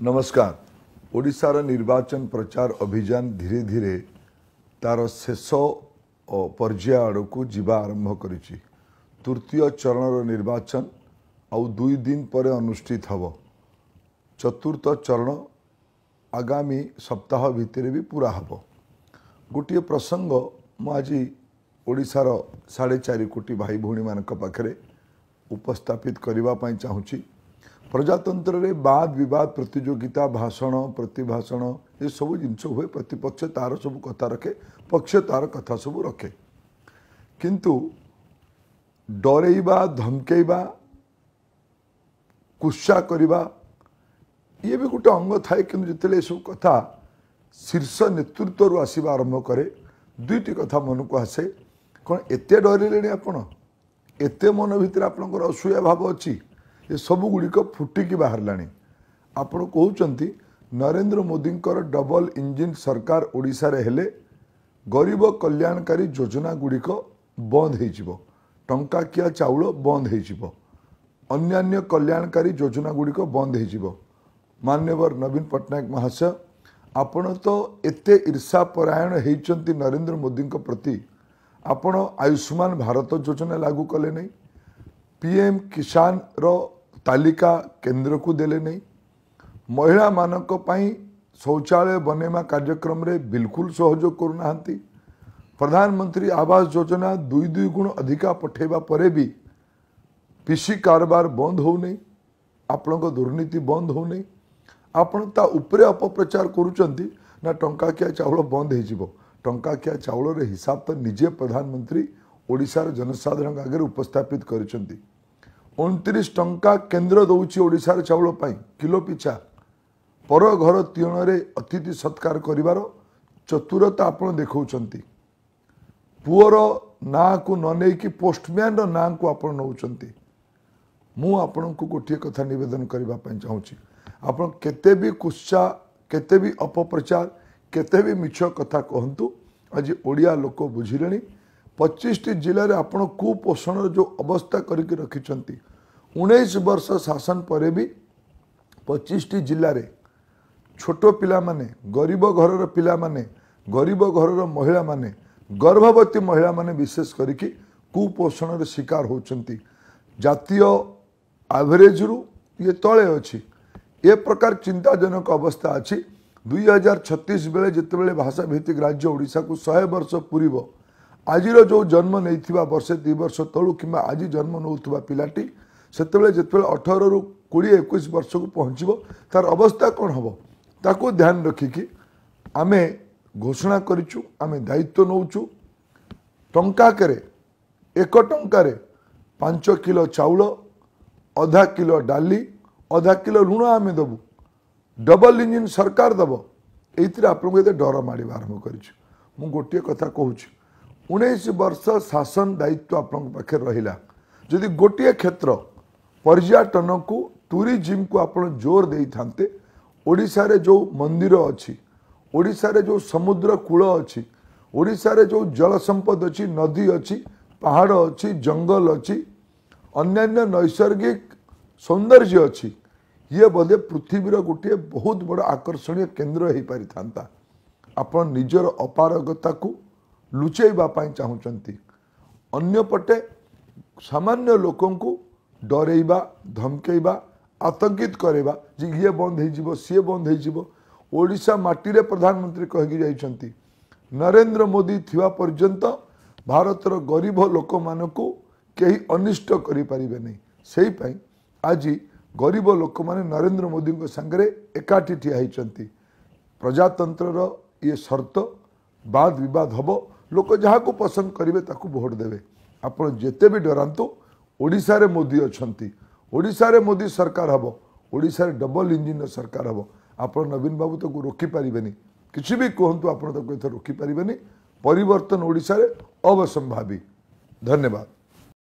ନମସ୍କାର ଓଡ଼ିଶାର ନିର୍ବାଚନ ପ୍ରଚାର ଅଭିଯାନ ଧୀରେ ଧୀରେ ତାର ଶେଷ ପର୍ଯ୍ୟାୟ ଆଡ଼କୁ ଯିବା ଆରମ୍ଭ କରିଛି ତୃତୀୟ ଚରଣର ନିର୍ବାଚନ ଆଉ ଦୁଇ ଦିନ ପରେ ଅନୁଷ୍ଠିତ ହେବ ଚତୁର୍ଥ ଚରଣ ଆଗାମୀ ସପ୍ତାହ ଭିତରେ ବି ପୁରା ହେବ ଗୋଟିଏ ପ୍ରସଙ୍ଗ ମୁଁ ଆଜି ଓଡ଼ିଶାର ସାଢ଼େ ଚାରି କୋଟି ଭାଇ ଭଉଣୀମାନଙ୍କ ପାଖରେ ଉପସ୍ଥାପିତ କରିବା ପାଇଁ ଚାହୁଁଛି ପ୍ରଜାତନ୍ତ୍ରରେ ବାଦ ବିବାଦ ପ୍ରତିଯୋଗିତା ଭାଷଣ ପ୍ରତିଭାଷଣ ଏସବୁ ଜିନିଷ ହୁଏ ପ୍ରତିପକ୍ଷ ତାର ସବୁ କଥା ରଖେ ପକ୍ଷ ତାର କଥା ସବୁ ରଖେ। କିନ୍ତୁ ଡରେଇବା ଧମକେଇବା କୁତ୍ସା କରିବା ଇଏ ବି ଗୋଟେ ଅଙ୍ଗ ଥାଏ କିନ୍ତୁ ଯେତେବେଳେ ଏସବୁ କଥା ଶୀର୍ଷ ନେତୃତ୍ୱରୁ ଆସିବା ଆରମ୍ଭ କରେ ଦୁଇଟି କଥା ମନକୁ ଆସେ କ'ଣ ଏତେ ଡରିଲେଣି ଆପଣ? ଏତେ ମନ ଭିତରେ ଆପଣଙ୍କର ଅସୂୟା ଭାବ ଅଛି? ଏସବୁ ଗୁଡ଼ିକ ଫୁଟିକି ବାହାରିଲାଣି। ଆପଣ କହୁଛନ୍ତି ନରେନ୍ଦ୍ର ମୋଦିଙ୍କର ଡବଲ ଇଞ୍ଜିନ୍ ସରକାର ଓଡ଼ିଶାରେ ହେଲେ ଗରିବ କଲ୍ୟାଣକାରୀ ଯୋଜନା ଗୁଡ଼ିକ ବନ୍ଦ ହେଇଯିବ। ଟଙ୍କାକିଆ ଚାଉଳ ବନ୍ଦ ହେଇଯିବ। ଅନ୍ୟାନ୍ୟ କଲ୍ୟାଣକାରୀ ଯୋଜନା ଗୁଡ଼ିକ ବନ୍ଦ ହେଇଯିବ। ମାନ୍ୟବର ନବୀନ ପଟ୍ଟନାୟକ ମହାଶୟ ଆପଣ ତ ଏତେ ଈର୍ଷାପରାୟଣ ହେଇଛନ୍ତି ନରେନ୍ଦ୍ର ମୋଦିଙ୍କ ପ୍ରତି। ଆପଣ ଆୟୁଷ୍ମାନ ଭାରତ ଯୋଜନା ଲାଗୁ କଲେ ନାହିଁ ପି ଏମ୍ କିଷାନର ତାଲିକା କେନ୍ଦ୍ରକୁ ଦେଲେ ନାହିଁ ମହିଳାମାନଙ୍କ ପାଇଁ ଶୌଚାଳୟ ବନେଇବା କାର୍ଯ୍ୟକ୍ରମରେ ବିଲକୁଲ ସହଯୋଗ କରୁନାହାନ୍ତି ପ୍ରଧାନମନ୍ତ୍ରୀ ଆବାସ ଯୋଜନା ଦୁଇ ଦୁଇ ଗୁଣ ଅଧିକା ପଠାଇବା ପରେ ବି ପିସି କାରବାର ବନ୍ଦ ହେଉନାହିଁ ଆପଣଙ୍କ ଦୁର୍ନୀତି ବନ୍ଦ ହେଉନାହିଁ ଆପଣ ତା ଉପରେ ଅପପ୍ରଚାର କରୁଛନ୍ତି ନା ଟଙ୍କାକିଆ ଚାଉଳ ବନ୍ଦ ହେଇଯିବ ଟଙ୍କାକିଆ ଚାଉଳର ହିସାବ ତ ନିଜେ ପ୍ରଧାନମନ୍ତ୍ରୀ ଓଡ଼ିଶାର ଜନସାଧାରଣଙ୍କ ଆଗରେ ଉପସ୍ଥାପିତ କରିଛନ୍ତି ଅଣତିରିଶ ଟଙ୍କା କେନ୍ଦ୍ର ଦେଉଛି ଓଡ଼ିଶାର ଚାଉଳ ପାଇଁ କିଲୋ ପିଛା। ପର ଘର ତିଅଣରେ ଅତିଥି ସତ୍କାର କରିବାର ଚତୁରତା ଆପଣ ଦେଖାଉଛନ୍ତି। ପୁଅର ନାଁକୁ ନ ନେଇକି ପୋଷ୍ଟମ୍ୟାନର ନାଁକୁ ଆପଣ ନେଉଛନ୍ତି। ମୁଁ ଆପଣଙ୍କୁ ଗୋଟିଏ କଥା ନିବେଦନ କରିବା ପାଇଁ ଚାହୁଁଛି। ଆପଣ କେତେ ବି କୁତ୍ସା କେତେ ବି ଅପପ୍ରଚାର କେତେ ବି ମିଛ କଥା କହନ୍ତୁ ଆଜି ଓଡ଼ିଆ ଲୋକ ବୁଝିଲେଣି। ପଚିଶଟି ଜିଲ୍ଲାରେ ଆପଣ କୁପୋଷଣର ଯେଉଁ ଅବସ୍ଥା କରିକି ରଖିଛନ୍ତି ଉଣେଇଶ ବର୍ଷ ଶାସନ ପରେ ବି ପଚିଶଟି ଜିଲ୍ଲାରେ ଛୋଟ ପିଲାମାନେ ଗରିବ ଘରର ପିଲାମାନେ ଗରିବ ଘରର ମହିଳାମାନେ ଗର୍ଭବତୀ ମହିଳାମାନେ ବିଶେଷ କରିକି କୁପୋଷଣର ଶିକାର ହେଉଛନ୍ତି ଜାତୀୟ ଆଭରେଜରୁ ଇଏ ତଳେ ଅଛି ଏ ପ୍ରକାର ଚିନ୍ତାଜନକ ଅବସ୍ଥା ଅଛି ଦୁଇ ହଜାର ଛତିଶ ବେଳେ ଯେତେବେଳେ ଭାଷା ଭିତ୍ତିକ ରାଜ୍ୟ ଓଡ଼ିଶାକୁ ଶହେ ବର୍ଷ ପୂରିବ ଆଜିର ଯେଉଁ ଜନ୍ମ ନେଇଥିବା ବର୍ଷେ ଦୁଇ ବର୍ଷ ତଳୁ କିମ୍ବା ଆଜି ଜନ୍ମ ନେଉଥିବା ପିଲାଟି ସେତେବେଳେ ଯେତେବେଳେ ଅଠରରୁ କୋଡ଼ିଏ ଏକୋଇଶ ବର୍ଷକୁ ପହଞ୍ଚିବ ତାର ଅବସ୍ଥା କ'ଣ ହେବ? ତାକୁ ଧ୍ୟାନ ରଖିକି ଆମେ ଘୋଷଣା କରିଛୁ ଆମେ ଦାୟିତ୍ୱ ନେଉଛୁ। ଟଙ୍କାକରେ ଏକ ଟଙ୍କାରେ ପାଞ୍ଚ କିଲୋ ଚାଉଳ ଅଧା କିଲୋ ଡାଲି ଅଧା କିଲୋ ଲୁଣ ଆମେ ଦେବୁ। ଡବଲ ଇଞ୍ଜିନ୍ ସରକାର ଦେବ। ଏଇଥିରେ ଆପଣଙ୍କୁ ଏତେ ଡର ମାଡ଼ିବା ଆରମ୍ଭ କରିଛୁ। ମୁଁ ଗୋଟିଏ କଥା କହୁଛି। ଉଣେଇଶ ବର୍ଷ ଶାସନ ଦାୟିତ୍ୱ ଆପଣଙ୍କ ପାଖରେ ରହିଲା। ଯଦି ଗୋଟିଏ କ୍ଷେତ୍ର ପର୍ଯ୍ୟଟନକୁ ଟୁରିଜିମ୍କୁ ଆପଣ ଜୋର ଦେଇଥାନ୍ତେ ଓଡ଼ିଶାରେ ଯେଉଁ ମନ୍ଦିର ଅଛି ଓଡ଼ିଶାରେ ଯେଉଁ ସମୁଦ୍ର କୂଳ ଅଛି ଓଡ଼ିଶାରେ ଯେଉଁ ଜଳ ସମ୍ପଦ ଅଛି ନଦୀ ଅଛି ପାହାଡ଼ ଅଛି ଜଙ୍ଗଲ ଅଛି ଅନ୍ୟାନ୍ୟ ନୈସର୍ଗିକ ସୌନ୍ଦର୍ଯ୍ୟ ଅଛି ଇଏ ବୋଧେ ପୃଥିବୀର ଗୋଟିଏ ବହୁତ ବଡ଼ ଆକର୍ଷଣୀୟ କେନ୍ଦ୍ର ହେଇପାରିଥାନ୍ତା। ଆପଣ ନିଜର ଅପାରଗତାକୁ ଲୁଚେଇବା ପାଇଁ ଚାହୁଁଛନ୍ତି। ଅନ୍ୟପଟେ ସାମାନ୍ୟ ଲୋକଙ୍କୁ ଡରେଇବା ଧମକେଇବା ଆତଙ୍କିତ କରାଇବା ଯେ ଇଏ ବନ୍ଦ ହେଇଯିବ ସିଏ ବନ୍ଦ ହେଇଯିବ ଓଡ଼ିଶା ମାଟିରେ ପ୍ରଧାନମନ୍ତ୍ରୀ କହିକି ଯାଇଛନ୍ତି ନରେନ୍ଦ୍ର ମୋଦି ଥିବା ପର୍ଯ୍ୟନ୍ତ ଭାରତର ଗରିବ ଲୋକମାନଙ୍କୁ କେହି ଅନିଷ୍ଟ କରିପାରିବେ ନାହିଁ ସେଇପାଇଁ ଆଜି ଗରିବ ଲୋକମାନେ ନରେନ୍ଦ୍ର ମୋଦିଙ୍କ ସାଙ୍ଗରେ ଏକାଠି ଠିଆ ହେଇଛନ୍ତି। ପ୍ରଜାତନ୍ତ୍ରର ଇଏ ସର୍ତ୍ତ ବାଦ ବିବାଦ ହେବ ଲୋକ ଯାହାକୁ ପସନ୍ଦ କରିବେ ତାକୁ ଭୋଟ ଦେବେ ଆପଣ ଯେତେ ବି ଡରାନ୍ତୁ ଓଡ଼ିଶାରେ ମୋଦି ଅଛନ୍ତି ଓଡ଼ିଶାରେ ମୋଦି ସରକାର ହେବ ଓଡ଼ିଶାରେ ଡବଲ ଇଞ୍ଜିନର ସରକାର ହେବ ଆପଣ ନବୀନ ବାବୁ ତାକୁ ରୋକିପାରିବେନି କିଛି ବି କୁହନ୍ତୁ ଆପଣ ତାକୁ ଏଥର ରୋକିପାରିବେନି ପରିବର୍ତ୍ତନ ଓଡ଼ିଶାରେ ଅବସମ୍ଭାବୀ ଧନ୍ୟବାଦ